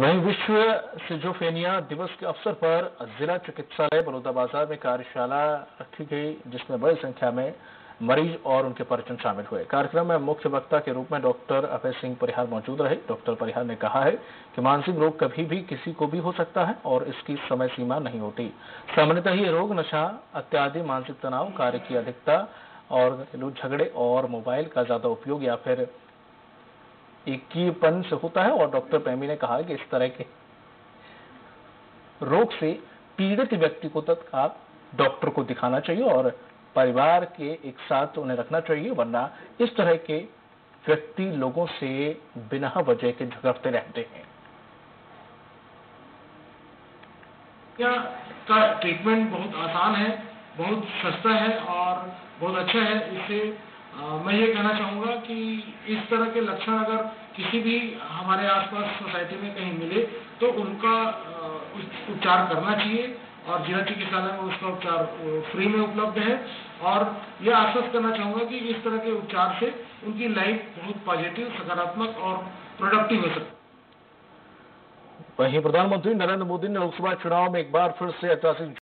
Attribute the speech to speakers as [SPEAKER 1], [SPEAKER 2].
[SPEAKER 1] वहीं विश्व सिजोफेनिया दिवस के अवसर पर जिला चिकित्सालय बलौदाबाजार में कार्यशाला रखी गई, जिसमें बड़ी संख्या में मरीज़ और उनके परिजन शामिल हुए। कार्यक्रम में मुख्य वक्ता के रूप में डॉक्टर अभय सिंह परिहार मौजूद रहे। डॉक्टर परिहार ने कहा है कि मानसिक रोग कभी भी किसी को भी हो सकता है और इसकी समय सीमा नहीं होती। सामान्यतः ये रोग नशा, अत्यादि मानसिक तनाव, कार्य की अधिकता और झगड़े और मोबाइल का ज़्यादा उपयोग या फिर एकीपन होता है और डॉक्टर प्रेमी ने कहा कि इस तरह के रोग से पीड़ित व्यक्ति को तत्काल डॉक्टर को दिखाना चाहिए और परिवार के एक साथ उन्हें रखना चाहिए, वरना इस तरह के व्यक्ति लोगों से बिना वजह के झगड़ते रहते हैं।
[SPEAKER 2] का ट्रीटमेंट बहुत आसान है, बहुत सस्ता है और बहुत अच्छा है, इससे मैं ये कहना चाहूँगा कि इस तरह के लक्षण अगर किसी भी हमारे आसपास सोसाइटी में कहीं मिले तो उनका उपचार करना चाहिए और जिला चिकित्सालय में उसका उपचार फ्री में उपलब्ध है। और यह आश्वस्त करना चाहूँगा कि इस तरह के उपचार से उनकी लाइफ बहुत पॉजिटिव सकारात्मक और प्रोडक्टिव हो सकती
[SPEAKER 1] वहीं प्रधानमंत्री नरेंद्र मोदी ने लोकसभा चुनाव में एक बार फिर से ऐतिहासिक